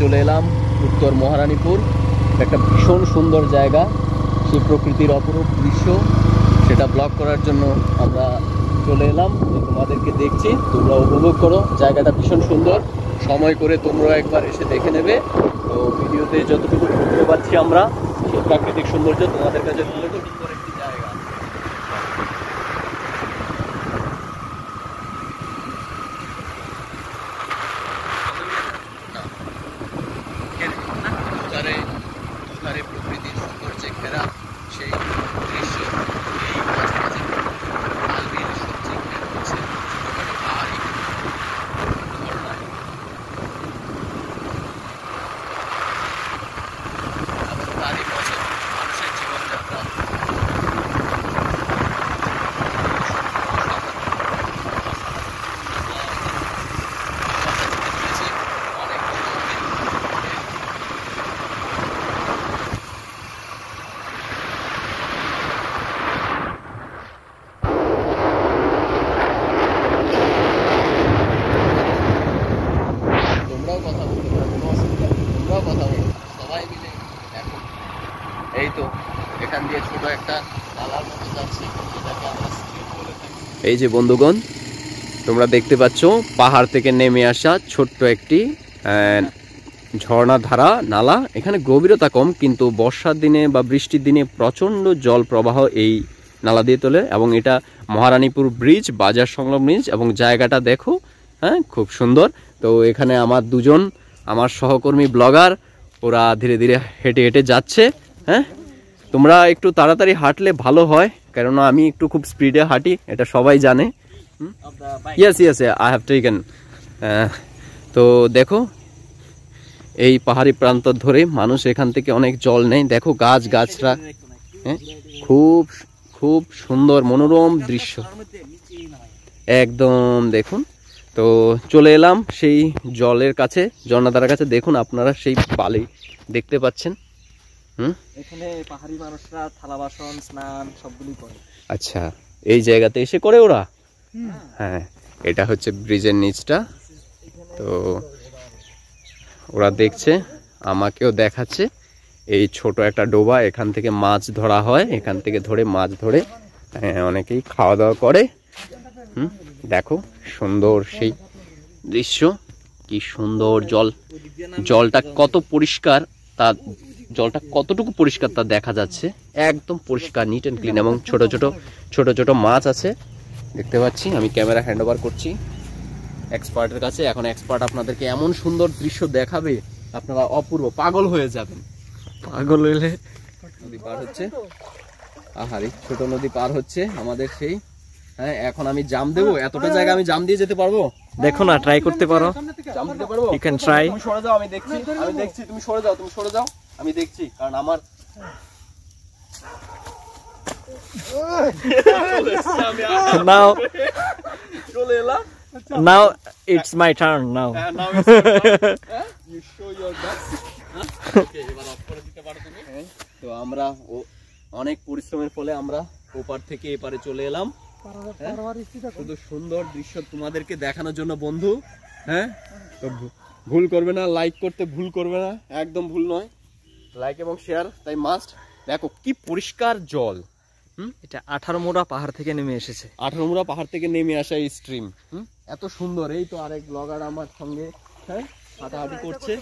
চলে এলাম উত্তর মহারানীপুর। একটা ভীষণ সুন্দর জায়গা, সেই প্রকৃতির অপরূপ দৃশ্য, সেটা ব্লগ করার জন্য আমরা চলে এলাম। তোমাদেরকে দেখছি, তোমরা উপভোগ করো। জায়গাটা ভীষণ সুন্দর। সময় করে তোমরা একবার এসে দেখে নেবে। তো ভিডিওতে যতটুকু বুঝতে পারছি আমরা, সেই প্রাকৃতিক সৌন্দর্য তোমাদের কাছে তুলে ধরবো। সুন্দর একটি জায়গা দুধারে দুধারে প্রকৃতির সৌন্দর্যে ঘেরা সেই দৃশ্য এই মাঝে মাঝে খালবিল সবজি ঘেরা হচ্ছে ছোটখাটো পাহাড়ি ঝর্ণা এবং তারই মাঝে মানুষের জীবনযাত্রা অনেক তোমরাও কথা বলতে পারো কোনো অসুবিধা নেই তোমরাও কথা বলো সবাই মিলে দেখো এই তো এখান দিয়ে ছোট একটা নালার মতো যাচ্ছে যেটাকে আমরা স্ট্রিট বলে থাকি এই যে বন্ধুগণ তোমরা দেখতে পাচ্ছ পাহাড় থেকে নেমে আসা ছোট্ট একটি আহ, ঝর্ণাধারা নালা। এখানে গভীরতা কম কিন্তু বর্ষার দিনে বা বৃষ্টির দিনে প্রচণ্ড জল প্রবাহ এই নালা দিয়ে তোলে এবং এটা মহারানীপুর ব্রিজ বাজার সংলগ্ন ব্রিজ এবং জায়গাটা দেখো হ্যাঁ খুব সুন্দর। তো এখানে আমার দুজন আমার সহকর্মী ব্লগার ওরা ধীরে ধীরে হেঁটে হেঁটে যাচ্ছে হ্যাঁ। তোমরা একটু তাড়াতাড়ি হাঁটলে ভালো হয়। কেননা আমি একটু খুব স্পিডে হাঁটি, এটা সবাই জানে. Yes yes I have taken তো দেখো, এই পাহাড়ি প্রান্ত ধরে মানুষ এখান থেকে অনেক জল নেয়। দেখো গাছ, গাছরা হ্যাঁ? খুব খুব সুন্দর, মনোরম দৃশ্য। একদম, দেখুন। তো চলে এলাম সেই জলের কাছে ঝর্ণাধারার কাছে। দেখুন আপনারা সেই বালি দেখতে পাচ্ছেন। এখানে পাহাড়ি মানুষরা থালা বাসন স্নান সবগুলি করে। আচ্ছা এই জায়গাতে এসে করে ওরা? হ্যাঁ এটা হচ্ছে ব্রিজের নিচটা। তো ওরা দেখছে আমাকেও দেখাচ্ছে। এই ছোট একটা ডোবা এখান থেকে মাছ ধরা হয়। এখান থেকে ধরে মাছ ধরে হ্যাঁ, অনেকেই খাওয়া দাওয়া করে। হুম দেখো সুন্দর সেই দৃশ্য। কি সুন্দর জল। জলটা কত পরিষ্কার তা জলটা কতটুকু পরিষ্কার তা দেখা যাচ্ছে? একদম পরিষ্কার নিট অ্যান্ড ক্লিন এবং ছোট ছোট ছোট ছোট মাছ আছে। দেখতে পাচ্ছি আমি ক্যামেরা হ্যান্ড ওভার করছি। এক্সপার্টের কাছে এখন এক্সপার্ট আপনাদেরকে এমন সুন্দর দৃশ্য দেখাবে আপনারা অপূর্ব পাগল হয়ে যাবেন। পাগল হইলে? নদী পার হচ্ছে। আহারি ছোট নদী পার হচ্ছে আমাদের সেই। হ্যাঁ এখন আমি জাম দেবো। এতটা জায়গা আমি জাম দিয়ে যেতে পারব? দেখো না ট্রাই করতে পারো। জাম দিতে পারব? Can try. তুমি সরে যাও আমি দেখছি। আমি দেখছি তুমি সরে যাও তুমি সরে যাও। আমি দেখছি কারণ আমার নাও চলে এলাম। নাও ইটস মাই টার্ন নাও এবার off করে দিতে পারো তুমি। হ্যাঁ, তো আমরা ও- অনেক পরিশ্রমের ফলে আমরা ওপার থেকে এপারে চলে এলাম। হ্যাঁ? শুধু সুন্দর দৃশ্য তোমাদেরকে দেখানোর জন্য বন্ধু। হ্যাঁ তো ভুল করবে না লাইক করতে ভুল করবে না একদম ভুল নয়। লাইক এবং শেয়ার তাই মাস্ট দেখো কি পরিষ্কার জল। এটা আঠারো মোড়া পাহাড় থেকে নেমে এসেছে। আঠারোমুড়া পাহাড় থেকে নেমে আসা এই স্ট্রিম এত সুন্দর এই তো আরেক ব্লগার আমার সঙ্গে হ্যাঁ হাঁটাহাঁটি করছে।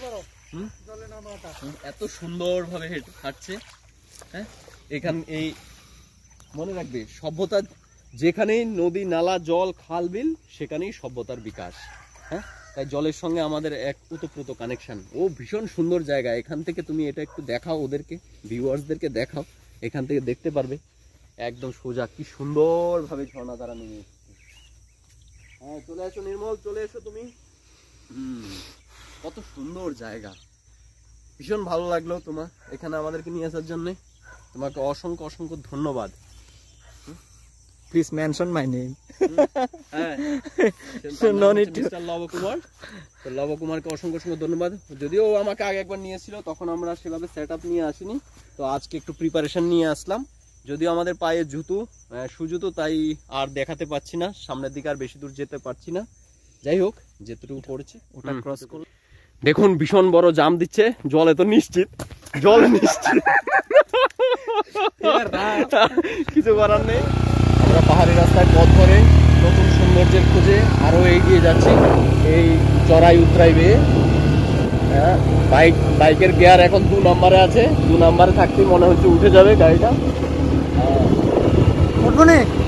হুম? হুম, এত সুন্দর ভাবে হাঁটছে হ্যাঁ? এখান এই মনে রাখবে সভ্যতা যেখানেই নদী নালা জল খাল বিল সেখানেই সভ্যতার বিকাশ হ্যাঁ? তাই জলের সঙ্গে আমাদের এক উতপ্রোত কানেকশন ও ভীষণ সুন্দর জায়গা। এখান থেকে তুমি এটা একটু দেখাও ওদেরকে ভিউয়ার্সদেরকে দেখাও। এখান থেকে দেখতে পারবে। একদম সোজা। কি সুন্দর ভাবে ঝর্ণা দ্বারা নেমে হ্যাঁ চলে এসো নির্মল, চলে এসো তুমি। কত সুন্দর জায়গা। ভীষণ ভালো লাগল তোমার এখানে আমাদেরকে নিয়ে আসার জন্যে। তোমাকে অসংখ্য অসংখ্য ধন্যবাদ। প্লিজ মেনশন মাই নেম হ্যাঁ। No need to. লবকুমার তো লবকুমারকে অসংখ্য অসংখ্য ধন্যবাদ। যদিও আমাকে আগে একবার নিয়েছিল তখন আমরা সেভাবে সেট আপ নিয়ে আসিনি। তো আজকে একটু প্রিপারেশন নিয়ে আসলাম। যদিও আমাদের পায়ে জুতো সুজুতো তাই আর দেখাতে পাচ্ছি না। সামনের দিকে আর বেশি দূর যেতে পারছি না। যাই হোক যেটুকু পড়েছে ওটা। ক্রস করলে দেখুন ভীষণ বড় জাম দিচ্ছে। জলে তো নিশ্চিত। জল নিশ্চিত। কিছু করার নেই। আমরা পাহাড়ি রাস্তায় পথ ধরে নতুন সৌন্দর্যের খুঁজে আরও এগিয়ে যাচ্ছি। এই চড়াই উতরাই বেয়ে। হ্যাঁ বাইক বাইকের গিয়ার এখন দু নম্বরে আছে। দু নম্বরে থাকতেই মনে হচ্ছে উঠে যাবে গাড়িটা। হ্যাঁ,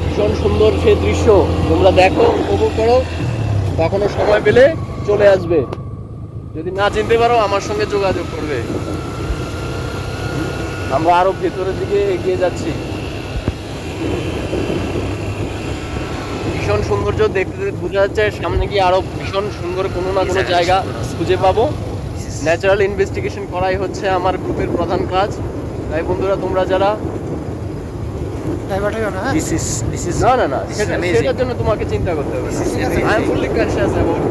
ভীষণ সুন্দর সেই দৃশ্য। তোমরা দেখো উপভোগ করো। কখনো সময় পেলে চলে আসবে। যদি না চিনতে পারো আমার সঙ্গে যোগাযোগ করবে। আমরা আরও ভেতরের দিকে এগিয়ে যাচ্ছি। ভীষণ সৌন্দর্য দেখতে বোঝা যাচ্ছে। সামনে গিয়ে আরও ভীষণ সুন্দর কোনো না কোনো জায়গা খুঁজে পাবো। ন্যাচারাল ইনভেস্টিগেশন করাই হচ্ছে আমার গ্রুপের প্রধান কাজ। তাই বন্ধুরা তোমরা যারা This is this is না. সেটার জন্য তোমাকে চিন্তা করতে হবে I am fully conscious about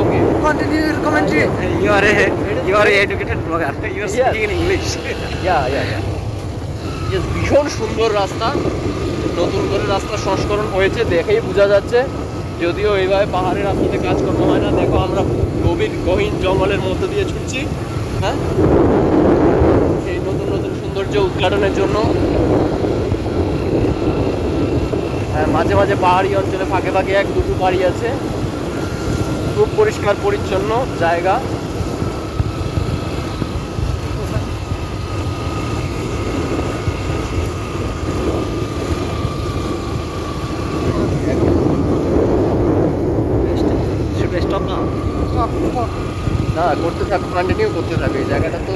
okay. Yeah yeah yeah ভীষণ সুন্দর রাস্তা। নতুন করে রাস্তা সংস্করণ হয়েছে, দেখেই বোঝা যাচ্ছে। যদিও এইভাবে পাহাড়ের রাস্তাতে কাজ কাজকর্ম হয় না, দেখো আমরা গভীর, গহীন জঙ্গলের মধ্য দিয়ে ছুটছি। হ্যাঁ? সেই নতুন নতুন সৌন্দর্য উদ্ঘাটনের জন্য। হ্যাঁ মাঝে মাঝে পাহাড়ি অঞ্চলে ফাঁকে ফাঁকে এক দুটো বাড়ি আছে। খুব পরিষ্কার, পরিচ্ছন্ন জায়গা Should I stop now? না করতে থাকো কন্টিনিউ করতে থাকো এই জায়গাটা তো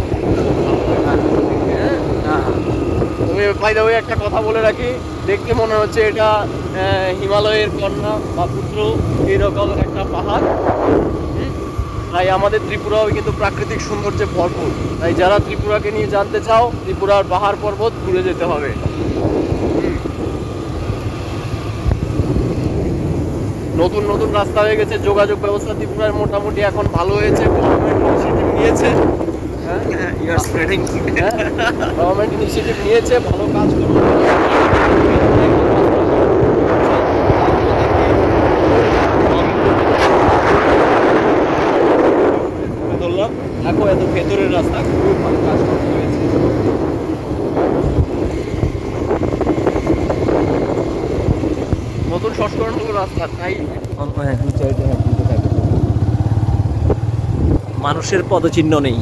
হ্যাঁ Ah. তবে বাই দ্য একটা কথা বলে রাখি। দেখতে মনে হচ্ছে এটা হিমালয়ের কন্যা বা পুত্র, এরকম একটা পাহাড়। তাই আমাদের ত্রিপুরাও কিন্তু প্রাকৃতিক সৌন্দর্যে ভরপুর। তাই যারা ত্রিপুরাকে নিয়ে জানতে চাও, ত্রিপুরার পাহাড় পর্বত ঘুরে যেতে হবে। নতুন নতুন রাস্তা হয়ে গেছে, যোগাযোগ ব্যবস্থা ত্রিপুরার মোটামুটি এখন ভালো হয়েছে গভর্নমেন্ট নিয়েছে। গভর্নমেন্ট ইনিশিয়েটিভ নিয়েছে ভালো কাজ করবে। ধরলাম দেখো এত ভেতরের রাস্তা খুবই ভালো কাজ করতে হয়েছে। নতুন রাস্তা তাই হ্যাঁ থাকে মানুষের পদচিহ্ন নেই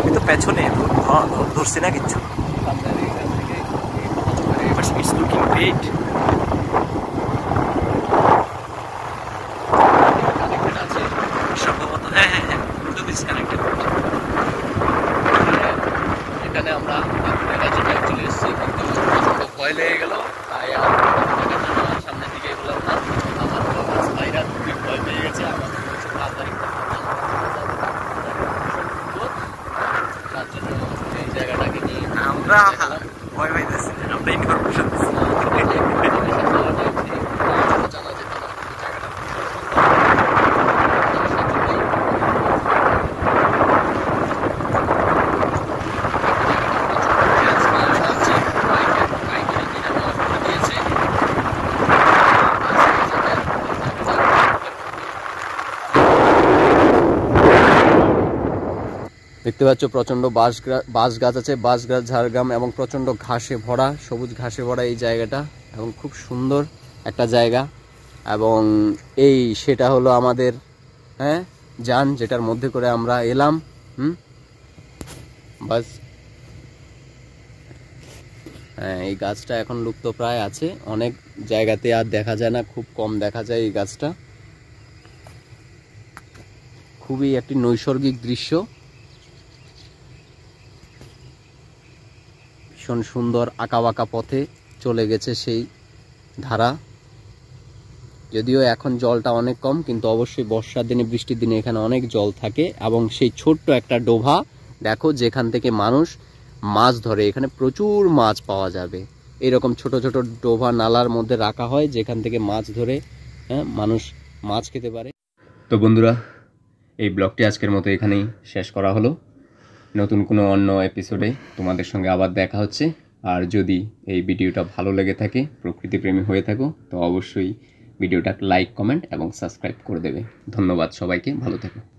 আমি তো পেছনে ধ- ধরছি না কিচ্ছু। হ্যাঁ হ্যাঁ হ্যাঁ এখানে আমরা চলে এসেছি ভয় লেগে সামনের দিকে আমার খুবই ভয় পেয়ে গেছে। আমার Raha. Why am I? I'm the information. দেখতে পাচ্ছ প্রচণ্ড বাঁশ বাঁশ গাছ আছে, বাঁশ গাছ, ঝাড়গ্রাম এবং প্রচণ্ড ঘাসে ভরা, সবুজ ঘাসে ভরা এই জায়গাটা এবং খুব সুন্দর একটা জায়গা এবং এই সেটা হলো আমাদের হ্যাঁ যান যেটার মধ্যে করে আমরা এলাম, হুম? বাস। হ্যাঁ এই গাছটা এখন লুপ্ত প্রায় আছে, অনেক জায়গাতে আর দেখা যায় না, খুব কম দেখা যায় এই গাছটা। খুবই একটি নৈসর্গিক দৃশ্য। ভীষণ সুন্দর আঁকাবাঁকা পথে চলে গেছে সেই ধারা। যদিও এখন জলটা অনেক কম, কিন্তু অবশ্যই বর্ষার দিনে, বৃষ্টির দিনে এখানে অনেক জল থাকে এবং সেই ছোট্ট একটা ডোভা, দেখো, যেখান থেকে মানুষ মাছ ধরে। এখানে প্রচুর মাছ পাওয়া যাবে। এরকম ছোট ছোট ডোভা নালার মধ্যে রাখা হয়, যেখান থেকে মাছ ধরে হ্যাঁ মানুষ মাছ খেতে পারে। তো বন্ধুরা, এই ব্লগটি আজকের মতো এখানেই শেষ করা হলো। নতুন কোনো অন্য এপিসোডে তোমাদের সঙ্গে আবার দেখা হচ্ছে। আর যদি এই ভিডিওটা ভালো লেগে থাকে, প্রকৃতিপ্রেমী হয়ে থাকো, তো অবশ্যই ভিডিওটা লাইক কমেন্ট এবং সাবস্ক্রাইব করে দেবে। ধন্যবাদ সবাইকে, ভালো থেকো।